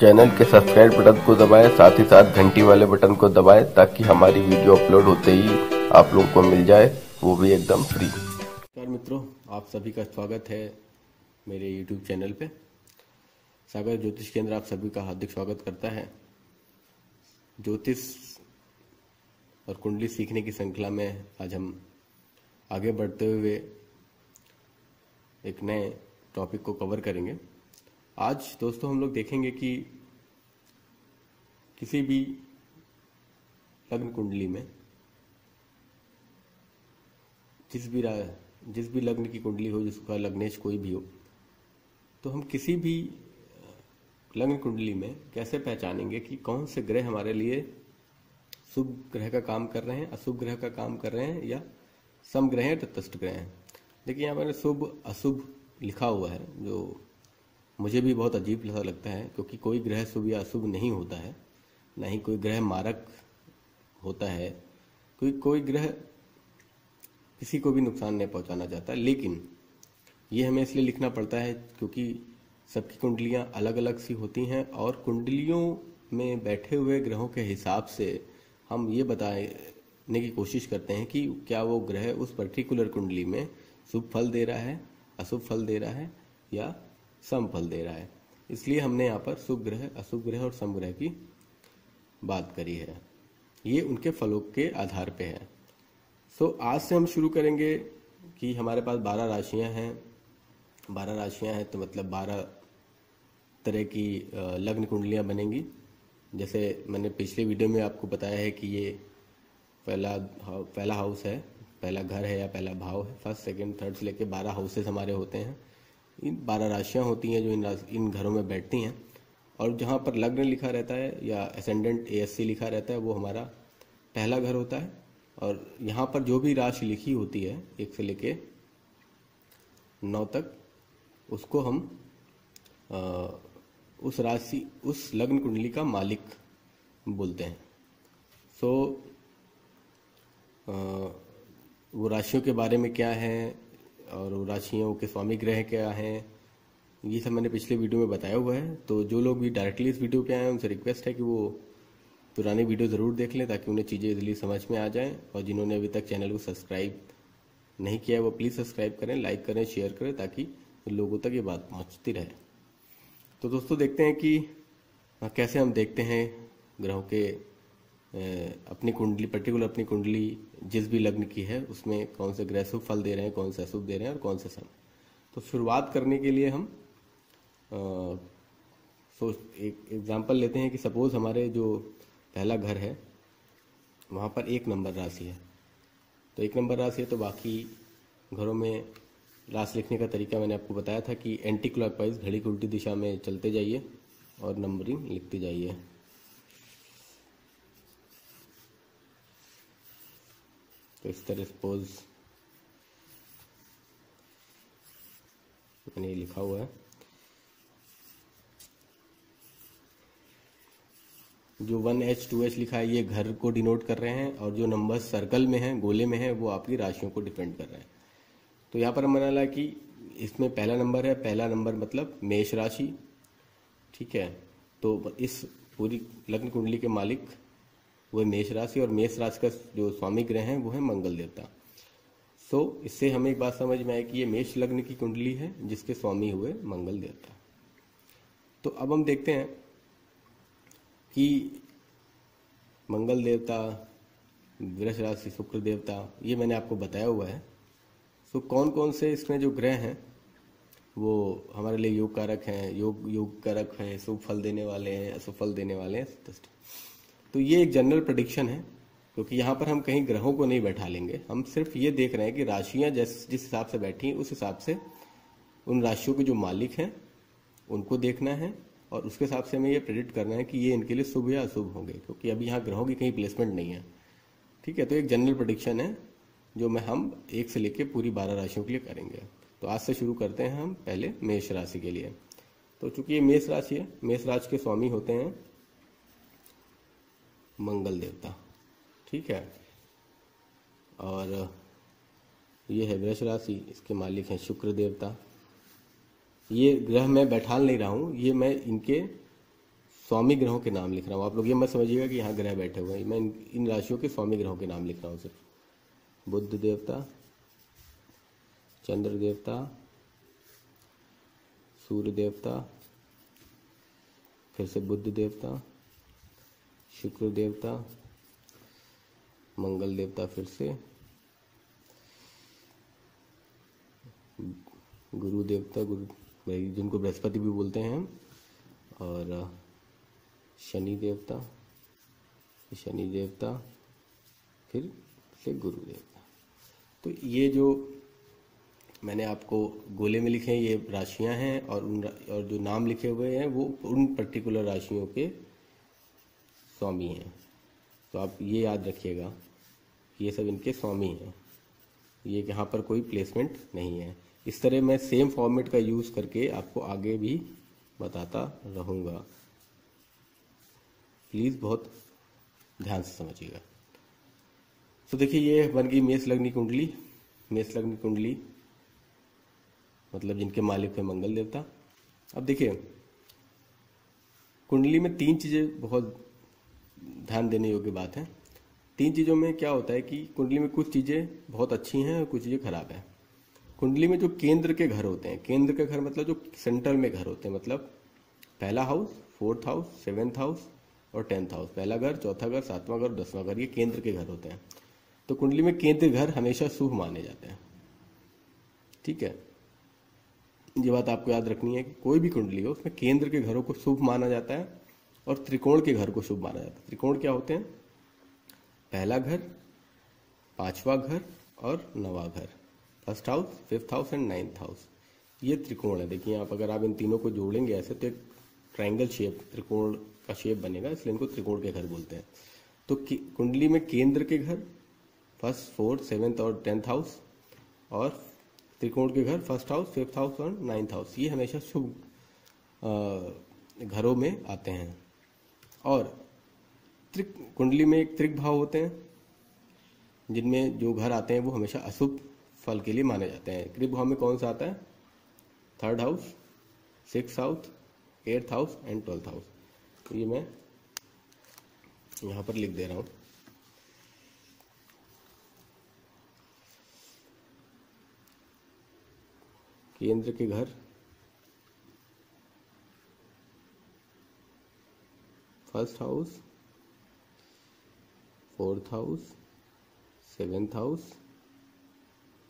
Channel के subscribe button को दबाएँ, साथ ही साथ घंटी वाले बटन को दबाएँ, ताकि हमारी वीडियो अपलोड होते ही आप लोगों को मिल जाए, वो भी एकदम फ्री नमस्कार मित्रों, आप सभी का स्वागत है मेरे यूट्यूब चैनल पे। सागर ज्योतिष केंद्र आप सभी का हार्दिक स्वागत करता है। ज्योतिष और कुंडली सीखने की श्रृंखला में आज हम आगे बढ़ते हुए एक नए टॉपिक को कवर करेंगे। आज दोस्तों हम लोग देखेंगे कि किसी भी लग्न कुंडली में जिस भी जिस भी लग्न की कुंडली हो, जिसका लग्नेश कोई भी हो तो हम किसी भी लग्न कुंडली में कैसे पहचानेंगे कि कौन से ग्रह हमारे लिए शुभ ग्रह का काम कर रहे हैं, अशुभ ग्रह का काम कर रहे हैं या सम ग्रह हैं तटस्थ ग्रह हैं? देखिए, यहाँ पर शुभ, अशुभ लिखा हुआ है, जो मुझे भी बहुत अजीब सा लगता है, क्योंकि कोई ग्रह शुभ या अशुभ नहीं होता है, ना ही कोई ग्रह मारक होता है, कोई कोई ग्रह किसी को भी नुकसान नहीं पहुंचाना चाहता, लेकिन ये हमें इसलिए लिखना पड़ता है क्योंकि सबकी कुंडलियाँ अलग अलग सी होती हैं और कुंडलियों में बैठे हुए ग्रहों के हिसाब से हम ये बताने की कोशिश करते हैं कि क्या वो ग्रह उस पर्टिकुलर कुंडली में शुभ फल दे रहा है, अशुभ फल दे रहा है या सम फल दे रहा है। इसलिए हमने यहाँ पर शुभ ग्रह अशुभ ग्रह और सम ग्रह की बात करी है। ये उनके फलों के आधार पे है। सो आज से हम शुरू करेंगे कि हमारे पास बारह राशियाँ हैं। बारह राशियाँ हैं तो मतलब बारह तरह की लग्न कुंडलियाँ बनेंगी। जैसे मैंने पिछले वीडियो में आपको बताया है कि ये पहला पहला हाउस है, पहला घर है या पहला भाव है। फ़र्स्ट सेकंड थर्ड से लेके बारह हाउसेस हमारे होते हैं। इन बारह राशियाँ होती हैं जो इन इन घरों में बैठती हैं। और जहाँ पर लग्न लिखा रहता है या असेंडेंट एएससी लिखा रहता है वो हमारा पहला घर होता है। और यहाँ पर जो भी राशि लिखी होती है एक से लेके नौ तक उसको हम अ, उस राशि उस लग्न कुंडली का मालिक बोलते हैं। सो अ, वो राशियों के बारे में क्या है और राशियों के स्वामी ग्रह क्या हैं, ये सब मैंने पिछले वीडियो में बताया हुआ है। तो जो लोग भी डायरेक्टली इस वीडियो पे आए हैं, उनसे रिक्वेस्ट है कि वो पुराने वीडियो ज़रूर देख लें ताकि उन्हें चीज़ें इजली समझ में आ जाएँ। और जिन्होंने अभी तक चैनल को सब्सक्राइब नहीं किया है, वो प्लीज़ सब्सक्राइब करें लाइक करें शेयर करें ताकि लोगों तक ये बात पहुँचती रहे। तो दोस्तों देखते हैं कि कैसे हम देखते हैं ग्रहों के अपनी कुंडली पर्टिकुलर अपनी कुंडली जिस भी लग्न की है, उसमें कौन से ग्रह शुभ फल दे रहे हैं, कौन से अशुभ दे रहे हैं और कौन से सम तो शुरुआत करने के लिए हम सो, एक एग्जांपल लेते हैं कि सपोज़ हमारे जो पहला घर है, वहाँ पर एक नंबर राशि है। तो एक नंबर राशि है तो बाकी घरों में राशि लिखने का तरीका मैंने आपको बताया था कि एंटी क्लॉकवाइज घड़ी की उल्टी दिशा में चलते जाइए और नंबरिंग लिखते जाइए। तो इस तरह सपोज़ मैंने लिखा हुआ है जो वन एच टू एच लिखा है, ये घर को डिनोट कर रहे हैं और जो नंबर सर्कल में है, गोले में है, वो आपकी राशियों को डिपेंड कर रहे हैं। तो यहाँ पर हम बना ला कि इसमें पहला नंबर है, पहला नंबर मतलब मेष राशि, ठीक है? तो इस पूरी लग्न कुंडली के मालिक वो है मेष राशि और मेष राशि का जो स्वामी ग्रह है वो है मंगल देवता। सो so, इससे हमें एक बात समझ में आई कि ये मेष लग्न की कुंडली है जिसके स्वामी हुए मंगल देवता। तो अब हम देखते हैं कि मंगल देवता वृष राशि शुक्र देवता ये मैंने आपको बताया हुआ है। सो so, कौन कौन से इसमें जो ग्रह हैं वो हमारे लिए योग कारक हैं योग योग कारक हैं शुभ फल देने वाले हैं अशुभ फल देने वाले हैं तो ये एक जनरल प्रडिक्शन है, क्योंकि यहाँ पर हम कहीं ग्रहों को नहीं बैठा लेंगे। हम सिर्फ़ ये देख रहे हैं कि राशियाँ जिस जिस हिसाब से बैठी हैं, उस हिसाब से उन राशियों के जो मालिक हैं, उनको देखना है और उसके हिसाब से हमें ये प्रेडिक्ट करना है कि ये इनके लिए शुभ या अशुभ होंगे, क्योंकि अभी यहाँ ग्रहों की कहीं प्लेसमेंट नहीं है। ठीक है तो एक जनरल प्रडिक्शन है, जो मैं हम एक से लेकर पूरी बारह राशियों के लिए करेंगे। तो आज से शुरू करते हैं हम पहले मेष राशि के लिए। तो चूँकि ये मेष राशि है, मेष राशि के स्वामी होते हैं मंगल देवता। ठीक है? और ये है वृष राशि इसके मालिक हैं शुक्र देवता। ये ग्रह मैं बैठाल नहीं रहा हूँ ये मैं इनके स्वामी ग्रहों के नाम लिख रहा हूँ। आप लोग ये मत समझिएगा कि यहाँ ग्रह बैठे हुए हैं। मैं इन, इन राशियों के स्वामी ग्रहों के नाम लिख रहा हूँ सिर्फ़। बुद्ध देवता चंद्र देवता सूर्य देवता फिर से बुद्ध देवता शुक्र देवता, मंगल देवता फिर से, गुरु देवता, गुरु जिनको बृहस्पति भी बोलते हैं, और शनि देवता शनि देवता, फिर से गुरु देवता। तो ये जो मैंने आपको गोले में लिखे हैं, ये राशियाँ हैं, और उन और जो नाम लिखे हुए हैं, वो उन पर्टिकुलर राशियों के स्वामी हैं। तो आप ये याद रखिएगा, ये सब इनके स्वामी हैं। ये यहाँ पर कोई प्लेसमेंट नहीं है। इस तरह मैं सेम फॉर्मेट का यूज़ करके आपको आगे भी बताता रहूँगा। प्लीज़ बहुत ध्यान से समझिएगा। तो देखिए, ये बन गई मेष लग्नी कुंडली। मेष लग्नी कुंडली मतलब जिनके मालिक है मंगल देवता। अब देखिए, कुंडली में तीन चीज़ें बहुत ध्यान देने योग्य बात है। तीन चीज़ों में क्या होता है कि कुंडली में कुछ चीज़ें बहुत अच्छी हैं और कुछ चीज़ें खराब हैं। कुंडली में जो केंद्र के घर होते हैं, केंद्र के घर मतलब जो सेंटर में घर होते हैं मतलब पहला house fourth house seventh house और टेंथ हाउस पहला घर, चौथा घर, सातवां घर, दसवां घर, ये केंद्र के घर होते हैं। तो कुंडली में केंद्र घर हमेशा शुभ माने जाते हैं। ठीक है? ये बात आपको याद रखनी है कि कोई भी कुंडली हो, उसमें केंद्र के घरों को शुभ माना जाता है। और त्रिकोण के घर को शुभ माना जाता है। त्रिकोण क्या होते हैं? पहला घर, पांचवा घर और नवा घर। First house fifth house and ninth house ये त्रिकोण है। देखिए, आप अगर आप इन तीनों को जोड़ेंगे ऐसे तो एक ट्राइंगल शेप त्रिकोण का शेप बनेगा, इसलिए इनको त्रिकोण के घर बोलते हैं। तो कुंडली में केंद्र के घर फ़र्स्ट फोर्थ सेवेंथ और टेंथ हाउस और त्रिकोण के घर फ़र्स्ट हाउस फिफ्थ हाउस और नाइन्थ हाउस ये हमेशा शुभ घरों में आते हैं। और त्रिक, कुंडली में एक त्रिक भाव होते हैं, जिनमें जो घर आते हैं वो हमेशा अशुभ फल के लिए माने जाते हैं। त्रिक भाव में कौन सा आता है? Third house six house eighth house and twelfth house तो ये मैं यहाँ पर लिख दे रहा हूँ। केंद्र के घर first house fourth house seventh house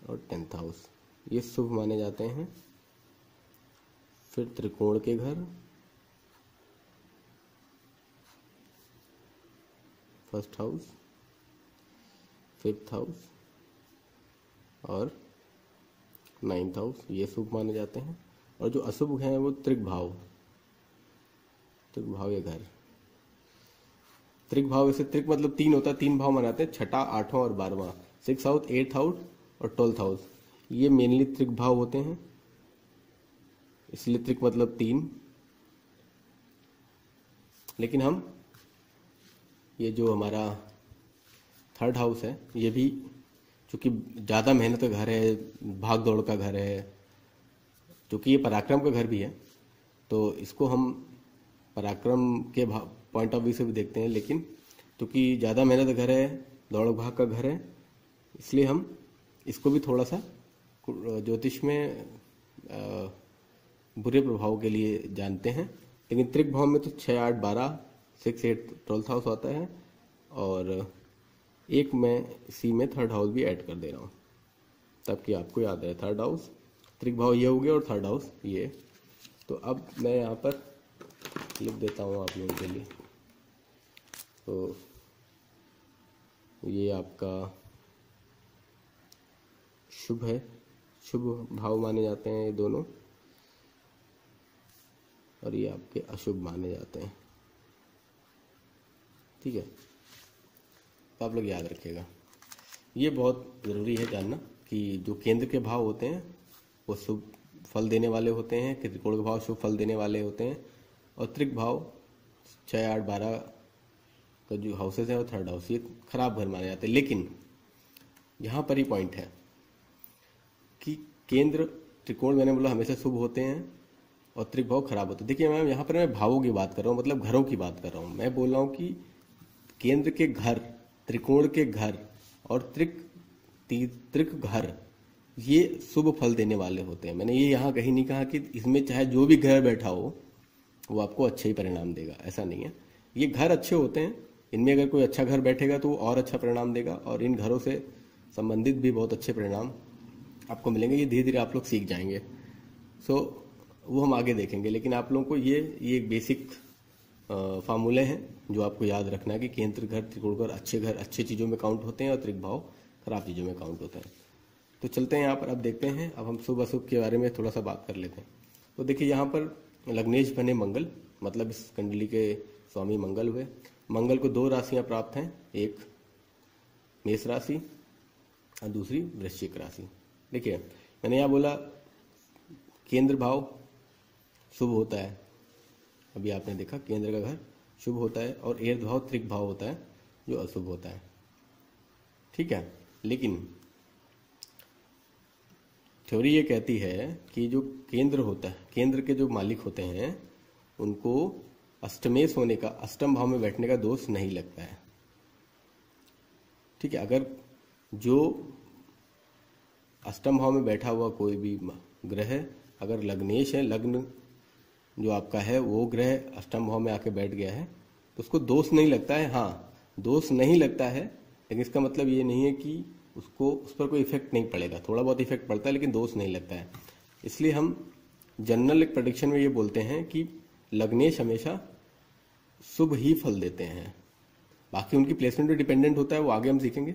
और टेंथ हाउस ये शुभ माने जाते हैं। फिर त्रिकोण के घर फ़र्स्ट हाउस फिफ्थ हाउस और नाइन्थ हाउस ये शुभ माने जाते हैं। और जो अशुभ हैं वो त्रिक भाव त्रिक भाव या घर। त्रिक भाव वैसे त्रिक मतलब तीन होता है, तीन भाव मनाते हैं, छठा, आठवां और बारहवां। सिक्स हाउस एट्थ हाउस और ट्वेल्थ हाउस ये मेनली त्रिक भाव होते हैं। इसलिए त्रिक मतलब तीन। लेकिन हम, ये जो हमारा थर्ड हाउस है, ये भी चूँकि ज़्यादा मेहनत का घर है, भाग दौड़ का घर है, चूँकि ये पराक्रम का घर भी है तो इसको हम पराक्रम के पॉइंट ऑफ़ व्यू से भी देखते हैं, लेकिन क्योंकि तो ज़्यादा मेहनत घर है, दौड़ भाग का घर है, इसलिए हम इसको भी थोड़ा सा ज्योतिष में बुरे प्रभाव के लिए जानते हैं। लेकिन त्रिक भाव में तो छः आठ, बारह सिक्स एट ट्वेल्थ हाउस आता है और एक मैं सी में थर्ड हाउस भी ऐड कर दे रहा हूँ। ताकि आपको याद है थर्ड हाउस त्रिक भाव ये हो गया और थर्ड हाउस ये। तो अब मैं यहाँ पर लिख देता हूँ आप लोगों के लिए। तो ये आपका शुभ है। शुभ भाव माने जाते हैं ये दोनों। और ये आपके अशुभ माने जाते हैं। ठीक है? तो आप लोग याद रखिएगा। ये बहुत ज़रूरी है जानना कि जो केंद्र के भाव होते हैं, वो शुभ फल देने वाले होते हैं, त्रिकोण के भाव शुभ फल देने वाले होते हैं, और त्रिक भाव छः आठ, बारह का जो हाउसेज है वो थर्ड हाउस ये खराब घर माने जाते हैं। लेकिन यहाँ पर ही पॉइंट है कि केंद्र त्रिकोण मैंने बोला हमेशा शुभ होते हैं और त्रिक भाव खराब होते है। देखिए मैम, यहाँ पर मैं भावों की बात कर रहा हूँ मतलब घरों की बात कर रहा हूँ। मैं बोल रहा हूँ कि केंद्र के घर, त्रिकोण के घर और त्रिक त्रिक घर, ये शुभ फल देने वाले होते हैं। मैंने ये यहाँ कहीं नहीं कहा कि इसमें चाहे जो भी घर बैठा हो, वो आपको अच्छे ही परिणाम देगा। ऐसा नहीं है। ये घर अच्छे होते हैं इनमें अगर कोई अच्छा घर बैठेगा तो वो और अच्छा परिणाम देगा और इन घरों से संबंधित भी बहुत अच्छे परिणाम आपको मिलेंगे। ये धीरे धीरे आप लोग सीख जाएँगे। सो so, वो हम आगे देखेंगे। लेकिन आप लोगों को ये ये एक बेसिक फार्मूले हैं जो आपको याद रखना है कि केंद्र घर त्रिकोण घर अच्छे घर अच्छे चीज़ों में काउंट होते हैं और त्रिक भाव खराब चीज़ों में काउंट होते हैं। तो चलते हैं यहाँ पर अब देखते हैं। अब हम शुभ अशुभ के बारे में थोड़ा सा बात कर लेते हैं। तो देखिए यहाँ पर लग्नेश बने मंगल मतलब इस कंडली के स्वामी मंगल हुए। मंगल को दो राशियाँ प्राप्त हैं, एक मेष राशि और दूसरी वृश्चिक राशि। देखिए, मैंने यहाँ बोला, केंद्र भाव शुभ होता है। अभी आपने देखा, केंद्र का घर शुभ होता है और एर्द भाव त्रिक भाव होता है, जो अशुभ होता है। ठीक है, लेकिन थ्योरी ये कहती है कि जो केंद्र होता है, केंद्र के जो मालिक होते हैं, उनको अष्टमेश होने का, अष्टम भाव में बैठने का दोष नहीं लगता है। ठीक है, अगर जो अष्टम भाव में बैठा हुआ कोई भी ग्रह, अगर लग्नेश है, लग्न जो आपका है, वो ग्रह अष्टम भाव में आके बैठ गया है तो उसको दोष नहीं लगता है। हाँ दोष नहीं लगता है, लेकिन इसका मतलब ये नहीं है कि उसको, उस पर कोई इफ़ेक्ट नहीं पड़ेगा। थोड़ा बहुत इफ़ेक्ट पड़ता है, लेकिन दोष नहीं लगता है। इसलिए हम जनरल एक प्रडिक्शन में ये बोलते हैं कि लग्नेश हमेशा शुभ ही फल देते हैं। बाकी उनकी प्लेसमेंट पर डिपेंडेंट होता है, वो आगे हम सीखेंगे।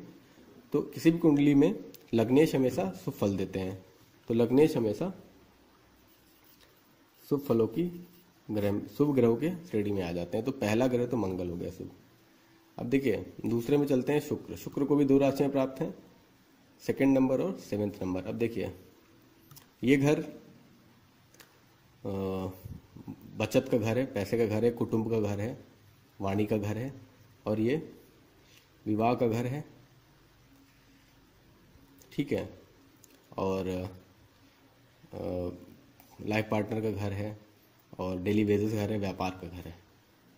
तो किसी भी कुंडली में लग्नेश हमेशा शुभ फल देते हैं। तो लग्नेश हमेशा शुभ फलों की ग्रह, शुभ ग्रहों के श्रेणी में आ जाते हैं। तो पहला ग्रह तो मंगल हो गया शुभ। अब देखिए, दूसरे में चलते हैं शुक्र। शुक्र को भी दो राशियाँ प्राप्त हैं सेकंड नंबर और सेवेंथ नंबर अब देखिए, ये घर बचत का घर है, पैसे का घर है, कुटुंब का घर है, वाणी का घर है, और ये विवाह का घर है। ठीक है? और लाइफ पार्टनर का घर है, और डेली बेसिस घर है, व्यापार का घर है।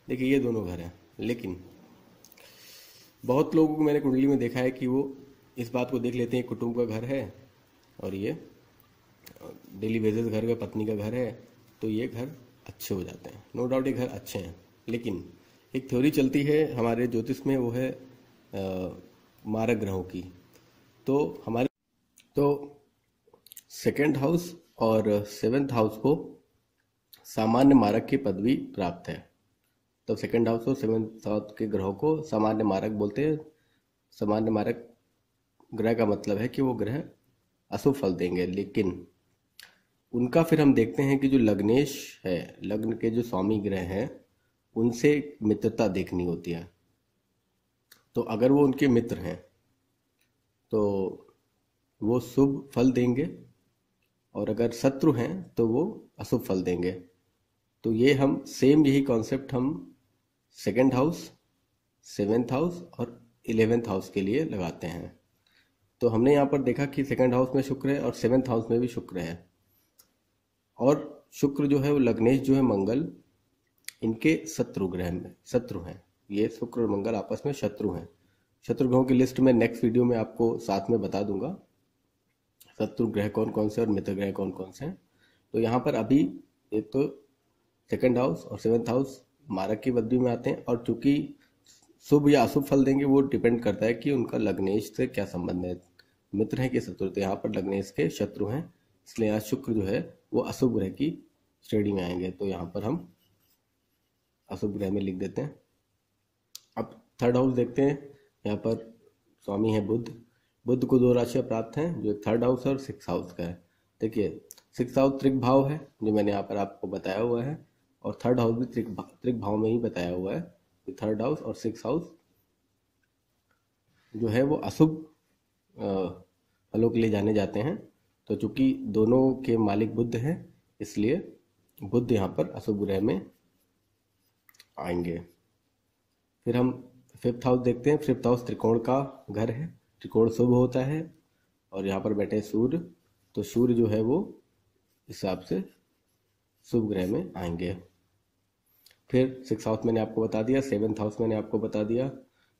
देखिए, ये दोनों घर हैं, लेकिन बहुत लोगों को मैंने कुंडली में देखा है कि वो इस बात को देख लेते हैं, कुटुंब का घर है, और ये डेली बेसिस घर का पत्नी का घर है तो ये घर अच्छे हो जाते हैं। नो डाउट ये घर अच्छे हैं। लेकिन एक थ्योरी चलती है हमारे ज्योतिष में, वो है मारक ग्रहों की। तो हमारे तो सेकेंड हाउस और सेवेंथ हाउस को सामान्य मारक की पदवी प्राप्त है। तो सेकेंड हाउस और सेवेंथ हाउस के ग्रहों को सामान्य मारक बोलते हैं। सामान्य मारक ग्रह का मतलब है कि वो ग्रह अशुभ फल देंगे। लेकिन उनका फिर हम देखते हैं कि जो लग्नेश है, लग्न के जो स्वामी ग्रह हैं, उनसे मित्रता देखनी होती है। तो अगर वो उनके मित्र हैं तो वो शुभ फल देंगे और अगर शत्रु हैं तो वो अशुभ फल देंगे। तो ये हम सेम यही कॉन्सेप्ट हम सेकेंड हाउस सेवेंथ हाउस और इलेवेंथ हाउस के लिए लगाते हैं। तो हमने यहाँ पर देखा कि सेकेंड हाउस में शुक्र है और सेवेंथ हाउस में भी शुक्र है। और शुक्र जो है, वो लग्नेश जो है, मंगल, इनके शत्रु ग्रह में, शत्रु हैं। ये शुक्र और मंगल आपस में शत्रु हैं। शत्रु ग्रहों की लिस्ट में नेक्स्ट वीडियो में आपको साथ में बता दूँगा। शत्रु ग्रह कौन कौन से और मित्र ग्रह कौन कौन से हैं। तो यहाँ पर अभी एक तो सेकेंड हाउस और सेवन्थ हाउस मारक की बद्दी में आते हैं और चूँकि शुभ या अशुभ फल देंगे, वो डिपेंड करता है कि उनका लग्नेश से क्या संबंध है। मित्र है कि शत्रु तो यहाँ पर लग्नेश के शत्रु हैं। इसलिए यहाँ शुक्र जो है, वो अशुभ ग्रह की श्रेणी में आएँगे। तो यहाँ पर हम अशुभ ग्रह में लिख देते हैं। अब थर्ड हाउस देखते हैं। यहाँ पर स्वामी है बुद्ध। बुद्ध को दो राशियाँ प्राप्त हैं, जो थर्ड हाउस और सिक्स हाउस का है। देखिए सिक्स हाउस त्रिक भाव है, जो मैंने यहाँ पर आपको बताया हुआ है, और थर्ड हाउस भी त्रिक भाव त्रिक भाव में ही बताया हुआ है कि थर्ड हाउस और सिक्स हाउस जो है वो अशुभ फलों के लिए जाने जाते हैं। तो चूँकि दोनों के मालिक बुद्ध हैं, इसलिए बुद्ध यहाँ पर अशुभ ग्रह में आएँगे। फिर हम फिफ्थ हाउस देखते हैं। फिफ्थ हाउस त्रिकोण का घर है। त्रिकोण शुभ होता है और यहाँ पर बैठे सूर्य। तो सूर्य जो है वो हिसाब से शुभ ग्रह में आएँगे। फिर सिक्स हाउस मैंने आपको बता दिया। सेवन्थ हाउस मैंने आपको बता दिया।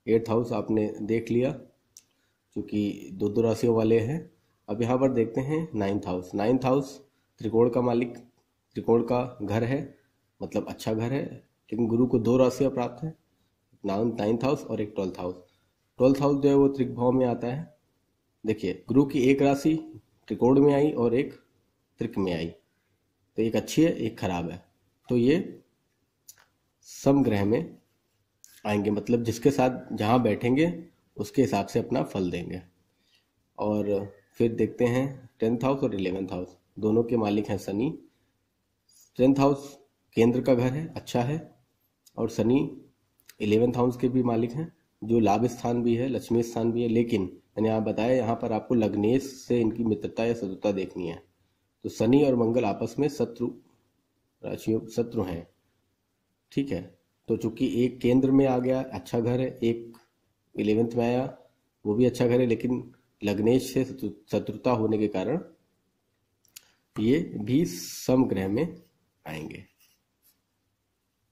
एट्थ हाउस आपने देख लिया, क्योंकि दो दो राशियों वाले हैं। अब यहाँ पर देखते हैं नाइन्थ हाउस नाइन्थ हाउस त्रिकोण का मालिक, त्रिकोण का घर है मतलब अच्छा घर है, लेकिन गुरु को दो राशियाँ प्राप्त है नाइन्थ हाउस और एक ट्वेल्थ हाउस ट्वेल्थ हाउस जो है वो त्रिकभाव में आता है. देखिए, गुरु की एक राशि त्रिकोण में आई और एक त्रिक में आई. तो एक अच्छी है, एक खराब है. तो ये समग्रह में आएँगे मतलब जिसके साथ जहाँ बैठेंगे, उसके हिसाब से अपना फल देंगे. और फिर देखते हैं टेंथ हाउस और इलेवेंथ हाउस। दोनों के मालिक हैं शनि टेंथ हाउस केंद्र का घर है अच्छा है। और शनि इलेवेंथ हाउस के भी मालिक हैं, जो लाभ स्थान भी है, लक्ष्मी स्थान भी है। लेकिन मैंने आप बताया, यहाँ पर आपको लग्नेश से इनकी मित्रता या शत्रुता देखनी है। तो शनि और मंगल आपस में शत्रु, राशियों, शत्रु हैं। ठीक है? तो चूँकि एक केंद्र में आ गया अच्छा घर है, एक इलेवेंथ में आया, वो भी अच्छा घर है, लेकिन लग्नेश से शत्रुता होने के कारण ये भी समग्रह में आएँगे।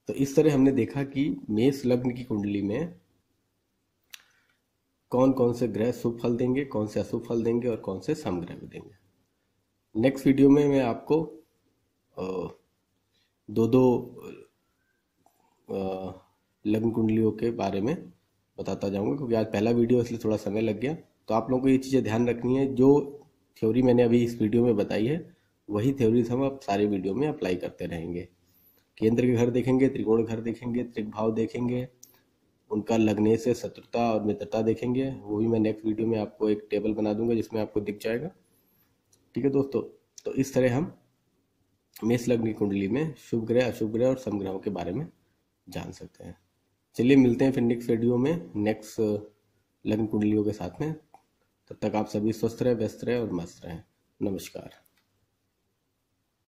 तो इस तरह हमने देखा कि मेष लग्न की कुंडली में कौन कौन से ग्रह शुभ फल देंगे, कौन से अशुभ फल देंगे और कौन से समग्रह देंगे। नेक्स्ट वीडियो में मैं आपको दो दो लग्न कुंडलियों के बारे में बताता जाऊँगा, क्योंकि आज पहला वीडियो इसलिए थोड़ा समय लग गया। तो आप लोगों को ये चीज़ें ध्यान रखनी है। जो थ्योरी मैंने अभी इस वीडियो में बताई है, वही थ्योरीज हम आप सारे वीडियो में अप्लाई करते रहेंगे। केंद्र के घर देखेंगे, त्रिकोण घर देखेंगे, त्रिभाव देखेंगे, उनका लगने से शत्रुता और मित्रता देखेंगे। वो भी मैं नेक्स्ट वीडियो में आपको एक टेबल बना दूँगा, जिसमें आपको दिख जाएगा। ठीक है दोस्तों तो इस तरह हम मेष लग्न कुंडली में शुभ ग्रह, अशुभ ग्रह और समग्रहों के बारे में जान सकते हैं। चलिए मिलते हैं फिर नेक्स्ट वीडियो में नेक्स्ट लग्न कुंडलियों के साथ में। तब तक आप सभी स्वस्थ रहें व्यस्त रहें और मस्त रहें। नमस्कार।